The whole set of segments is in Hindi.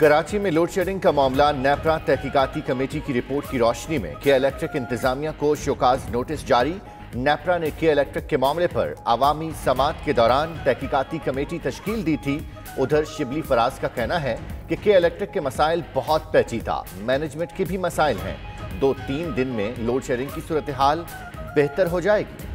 कराची में लोड शेडिंग का मामला, नेपरा तहकीकती कमेटी की रिपोर्ट की रोशनी में के इलेक्ट्रिक इंतजामिया को शोकाज नोटिस जारी। नेपरा ने के इलेक्ट्रिक के मामले पर आवामी समात के दौरान तहकीकती कमेटी तश्कील दी थी। उधर शिबली फराज का कहना है कि के इलेक्ट्रिक के मसाइल बहुत पेचीदा, मैनेजमेंट के भी मसाइल हैं। दो तीन दिन में लोड शेडिंग की सूरत हाल बेहतर हो जाएगी।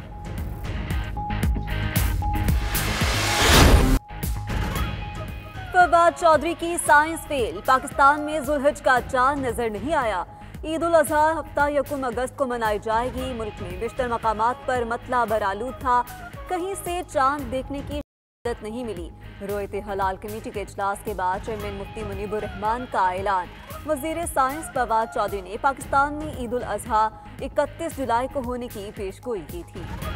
फवाद चौधरी की साइंस फेल। पाकिस्तान में जुलहज का चाँद नज़र नहीं आया। ईद उल अजहा हफ़्ता यकुम अगस्त को मनाई जाएगी। मुल्क में बिशतर मकाम पर मतला बरालूद था। कहीं से चाँद देखने की नहीं मिली। रोयत हलाल कमेटी के इजलास के बाद चेयरमैन मुफ्ती मुनीबुर रहमान का ऐलान। वज़ीर साइंस फवाद चौधरी ने पाकिस्तान में ईद उल अजहा इकतीस जुलाई को होने की पेशगोई की थी।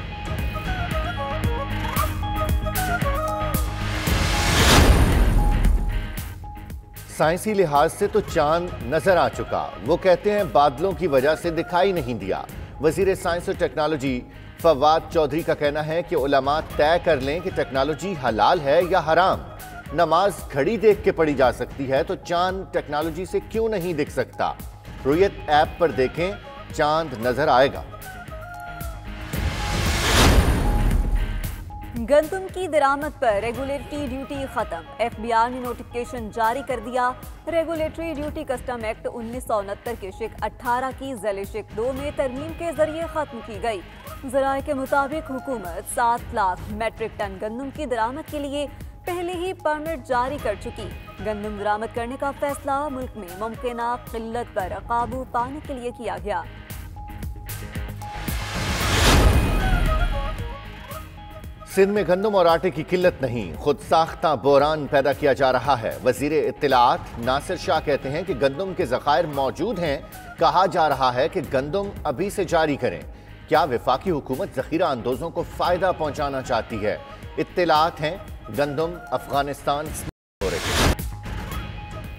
साइंसी लिहाज से तो चाँद नज़र आ चुका। वो कहते हैं बादलों की वजह से दिखाई नहीं दिया। वज़ीर साइंस और टेक्नोलॉजी फवाद चौधरी का कहना है कि उलमा तय कर लें कि टेक्नोलॉजी हलाल है या हराम। नमाज़ घड़ी देख के पढ़ी जा सकती है तो चाँद टेक्नोलॉजी से क्यों नहीं दिख सकता? रुयत ऐप पर देखें, चाँद नज़र आएगा। गंदम की दरामद पर रेगुलेटरी ड्यूटी खत्म। एफबीआर ने नोटिफिकेशन जारी कर दिया। रेगुलेटरी ड्यूटी कस्टम एक्ट उन्नीस सौ उनहत्तर के शिक 18 की जैल शिक दो में तरमीम के ज़रिए खत्म की गई। जराये के मुताबिक हुकूमत सात लाख मेट्रिक टन गंदम की दरामद के लिए पहले ही परमिट जारी कर चुकी। गंदम दरामद करने का फैसला मुल्क में मुमकिन किल्लत पर काबू पाने के लिए किया गया। सिंध में गंदम और आटे की किल्लत नहीं, खुद साख्ता बोरान पैदा किया जा रहा है। वज़ीर इत्तलात नासिर शाह कहते हैं कि गंदम के जखायर मौजूद हैं। कहा जा रहा है कि गंदम अभी से जारी करें। क्या विफाकी हुकूमत जखीरा अंदोजों को फ़ायदा पहुंचाना चाहती है? इतलात हैं, गंदम अफ़गानिस्तान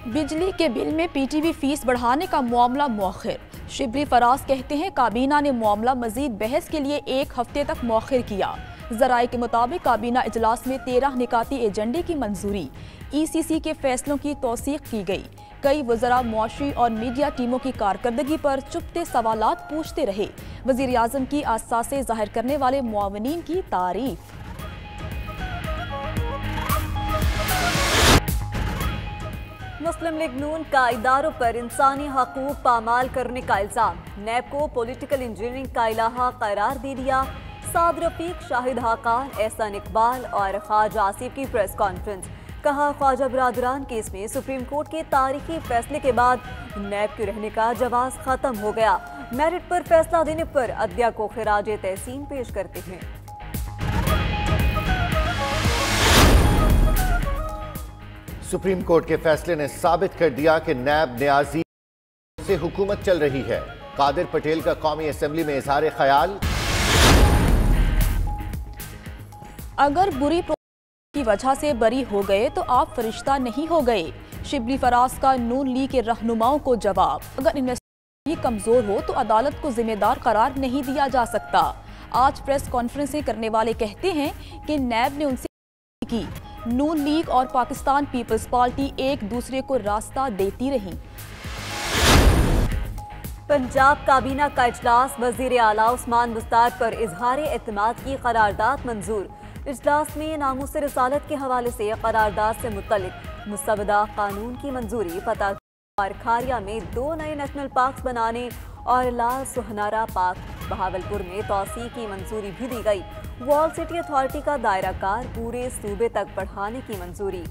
बिजली के बिल में पीटीवी फ़ीस बढ़ाने का मामला मौखर। शिबली फराज कहते हैं, काबीना ने मामला मजीद बहस के लिए एक हफ़्ते तक मौखर किया। जराये के मुताबिक काबीना इजलास में तेरह निकाती एजेंडे की मंजूरी। ई सी सी के फैसलों की तोसीक की गई। कई वजरा मुआशी और मीडिया टीमों की कारकर्दगी पर चुपते सवालात पूछते रहे। वज़ीर आज़म की आसासे ज़ाहिर करने वाले मुआवनीन की तारीफ़। मुस्लिम लीग नून का इदारों पर इंसानी हकूक पामाल करने का इल्ज़ाम। नैब को पॉलिटिकल इंजीनियरिंग का इलाहा करार दे दिया। साद रफीक, शाहिद हाकान, एहसान इकबाल और ख्वाजा आसिफ की प्रेस कॉन्फ्रेंस। कहा, ख्वाजा बरदरान केस में सुप्रीम कोर्ट के तारीखी फैसले के बाद नैब के रहने का जवाब खत्म हो गया। मेरिट पर फैसला देने पर अद्या को खराज तहसीन पेश करते हैं। सुप्रीम कोर्ट के फैसले ने साबित कर दिया कि नैब न्याजी से हुकूमत चल रही है। कादिर पटेल का कौमी असम्बली में इजहार ख्याल अगर बुरी की वजह से बरी हो गए तो आप फरिश्ता नहीं हो गए। शिबली फराज का नून ली के रहनुमाओं को जवाब। अगर इन्वेस्टिगेशन कमज़ोर हो तो अदालत को जिम्मेदार करार नहीं दिया जा सकता। आज प्रेस कॉन्फ्रेंसें करने वाले कहते हैं कि नैब ने उनसे की। नून लीग और पाकिस्तान पीपल्स पार्टी एक दूसरे को रास्ता देती रही। पंजाब काबीना का इजलास वज़ीर आला उस्मान मुस्तार पर इजहार एतमाद की करारदाद मंजूर। इजलास में नामूस रसालत के हवाले से करारदाद से मुतलिक मुसवदा कानून की मंजूरी और खारिया में दो नए नेशनल पार्क बनाने और लाल सुहनारा पार्क। बहावलपुर में तोसी की मंजूरी भी दी गई। वॉल सिटी अथॉरिटी का दायरा कार पूरे सूबे तक बढ़ाने की मंजूरी।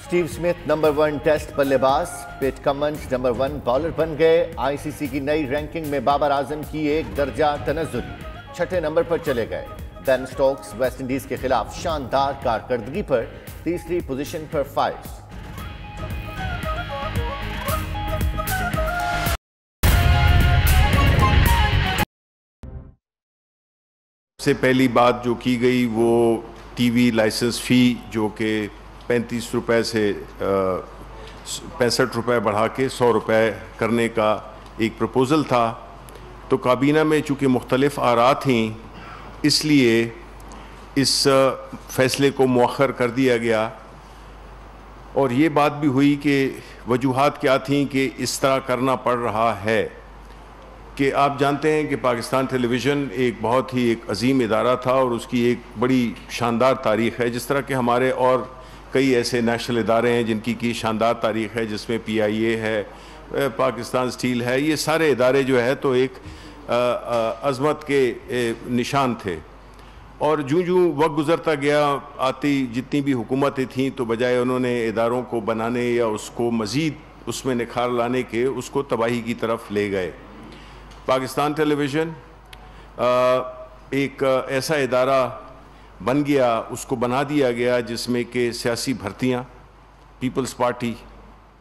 Steve Smith, number one test बल्लेबाज। Pat Cummins number one bowler बन गए। आईसीसी की नई रैंकिंग में बाबर आज़म की एक दर्जा तनजुली छठे नंबर पर चले गए। बेन स्टोक्स वेस्ट इंडीज के खिलाफ शानदार कारकर्दगी पर तीसरी पोजीशन पर फाइव से पहली बात जो की गई वो टीवी लाइसेंस फ़ी जो कि पैंतीस रुपए से पैंसठ रुपए बढ़ा के सौ रुपए करने का एक प्रपोज़ल था। तो काबीना में चूँकि मुख्तलिफ़ आरा थी, इसलिए इस फैसले को मौखर कर दिया गया। और ये बात भी हुई कि वजूहत क्या थी कि इस तरह करना पड़ रहा है कि आप जानते हैं कि पाकिस्तान टेलीविज़न एक बहुत ही एक अजीम इदारा था और उसकी एक बड़ी शानदार तारीख़ है, जिस तरह के हमारे और कई ऐसे नेशनल इदारे हैं जिनकी की शानदार तारीख़ है, जिसमें पी आई ए है पाकिस्तान स्टील है, ये सारे इदारे जो है तो एक अज़मत के निशान थे। और जूँ जूँ वक्त गुज़रता गया, आती जितनी भी हुकूमतें थीं तो बजाय उन्होंने इदारों को बनाने या उसको मज़ीद उसमें निखार लाने के, उसको तबाही की तरफ़ ले गए। पाकिस्तान टेलीविज़न एक ऐसा इदारा बन गया उसको बना दिया गया जिसमें कि सियासी भर्तियाँ Peoples Party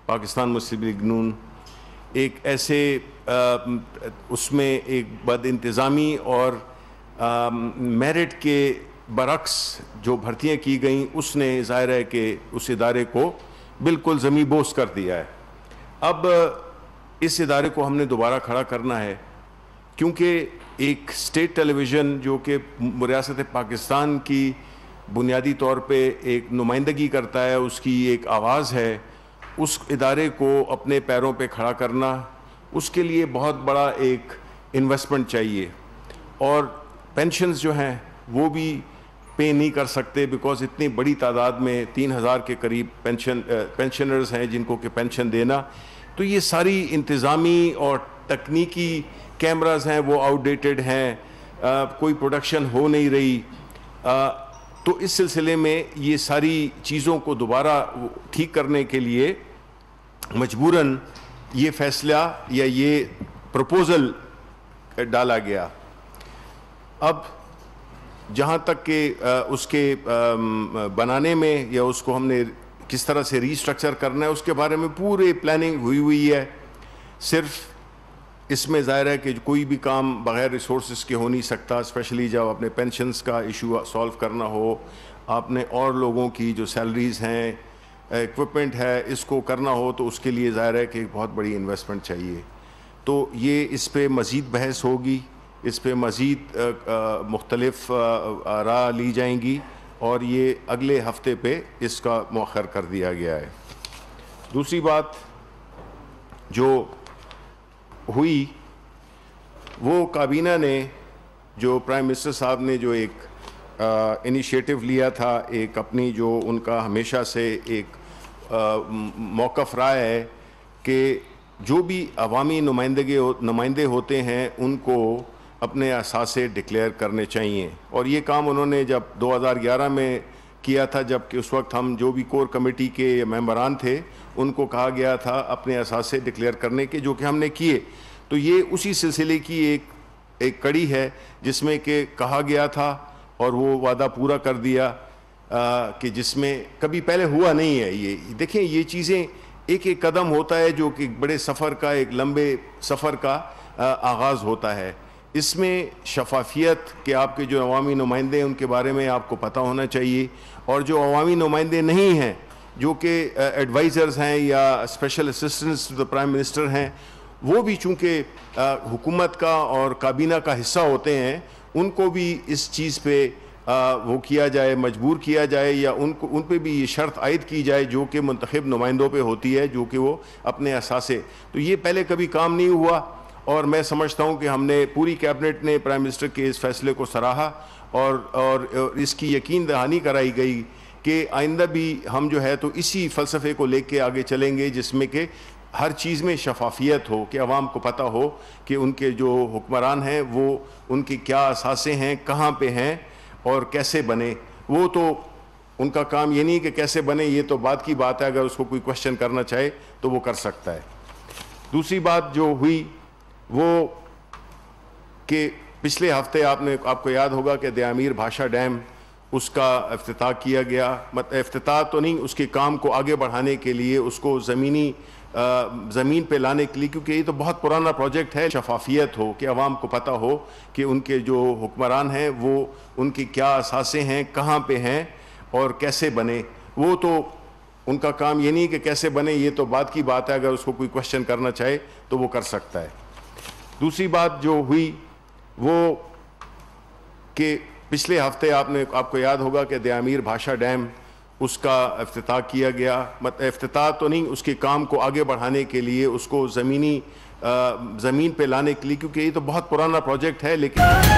Pakistan Muslim League Noon एक ऐसे आ, उसमें एक बद इंतज़ामी और मेरिट के बरक्स जो भर्तियाँ की गई उसने ज़ाहिर है कि उस इदारे को बिल्कुल ज़मी बोस कर दिया है। अब इस इदारे को हमने दोबारा खड़ा करना है क्योंकि एक स्टेट टेलीविज़न जो कि रियासत पाकिस्तान की बुनियादी तौर पे एक नुमाइंदगी करता है, उसकी एक आवाज़ है, उस इदारे को अपने पैरों पे खड़ा करना, उसके लिए बहुत बड़ा एक इन्वेस्टमेंट चाहिए। और पेंशन्स जो हैं, वो भी पे नहीं कर सकते बिकॉज़ इतनी बड़ी तादाद में तीन हज़ार के करीब पेंशन पेंशनर्स हैं जिनको कि पेंशन देना। तो ये सारी इंतज़ामी और तकनीकी कैमराज हैं वो आउटडेटेड हैं कोई प्रोडक्शन हो नहीं रही। आ, तो इस सिलसिले में ये सारी चीज़ों को दोबारा ठीक करने के लिए मजबूरन ये फैसला या ये प्रपोज़ल डाला गया। अब जहाँ तक के उसके बनाने में या उसको हमने किस तरह से रीस्ट्रक्चर करना है उसके बारे में पूरे प्लानिंग हुई हुई है। सिर्फ़ इसमें ज़ाहिर है कि कोई भी काम बग़ैर रिसोर्स के हो नहीं सकता स्पेशली जब आपने पेंशन्स का इशू सॉल्व करना हो। आपने और लोगों की जो सैलरीज़ हैं इक्विपमेंट है, इसको करना हो तो उसके लिए ज़ाहिर है कि एक बहुत बड़ी इन्वेस्टमेंट चाहिए। तो ये इस पर मज़ीद बहस होगी, इस पर मज़ीद मुख्तलफ़ आरा ली जाएँगी और ये अगले हफ़्ते पे इसका मौखर कर दिया गया है। दूसरी बात जो हुई, वो काबीना ने जो प्राइम मिनिस्टर साहब ने जो एक इनिशिएटिव लिया था, एक अपनी जो उनका हमेशा से एक मौक़ रहा है कि जो भी अवामी नुमाइंदगे नुमाइंदे होते हैं, उनको अपने असासे डिक्लेयर करने चाहिए। और ये काम उन्होंने जब 2011 में किया था जबकि उस वक्त हम जो भी कोर कमेटी के मेंबरान थे उनको कहा गया था अपने असासे डिक्लेयर करने के जो कि हमने किए। तो ये उसी सिलसिले की एक एक कड़ी है जिसमें कि कहा गया था और वो वादा पूरा कर दिया आ, कि जिसमें कभी पहले हुआ नहीं है ये। देखें ये चीज़ें एक एक कदम होता है जो कि बड़े सफ़र का एक लंबे सफ़र का आगाज़ होता है। इसमें शफाफियत के आपके जो अवामी नुमाइंदे हैं उनके बारे में आपको पता होना चाहिए। और जो अवामी नुमाइंदे नहीं हैं जो कि एडवाइज़र्स हैं या special assistants to the prime minister हैं वो भी चूँकि हुकूमत का और काबीना का हिस्सा होते हैं उनको भी इस चीज़ पे आ, वो किया जाए मजबूर किया जाए या उनको उन पर भी ये शर्त आयद की जाए जो कि मंतखब नुमाइंदों पर होती है जो कि वो अपने असासे। तो ये पहले कभी काम नहीं हुआ। और मैं समझता हूँ कि हमने, पूरी कैबिनेट ने प्राइम मिनिस्टर के इस फैसले को सराहा और और इसकी यकीन दहानी कराई गई कि आइंदा भी हम जो है तो इसी फ़लसफ़े को लेके आगे चलेंगे, जिसमें कि हर चीज़ में शफाफियत हो, कि आवाम को पता हो कि उनके जो हुक्मरान हैं, वो उनकी क्या असासे हैं, कहाँ पे हैं और कैसे बने। वो तो उनका काम ये नहीं कि कैसे बने, ये तो बात की बात है, अगर उसको कोई क्वेश्चन करना चाहे तो वो कर सकता है। दूसरी बात जो हुई वो कि पिछले हफ़्ते आपने, आपको याद होगा कि दयामीर भाषा डैम उसका अफ्ताह किया गया। मत अफ्ताह तो नहीं, उसके काम को आगे बढ़ाने के लिए उसको ज़मीनी ज़मीन पे लाने के लिए, क्योंकि ये तो बहुत पुराना प्रोजेक्ट है। शफाफियत हो, कि आवाम को पता हो कि उनके जो हुक्मरान हैं, वो उनकी क्या असासे हैं, कहाँ पे हैं और कैसे बने। वो तो उनका काम ये नहीं कि कैसे बने, ये तो बात की बात है। अगर उसको कोई क्वेश्चन करना चाहे तो वो कर सकता है। दूसरी बात जो हुई, वो कि पिछले हफ़्ते आपने, आपको याद होगा कि दयामीर भाषा डैम, उसका अफ्ताह किया गया। मत अफ्ताह तो नहीं, उसके काम को आगे बढ़ाने के लिए, उसको ज़मीनी ज़मीन पे लाने के लिए, क्योंकि ये तो बहुत पुराना प्रोजेक्ट है, लेकिन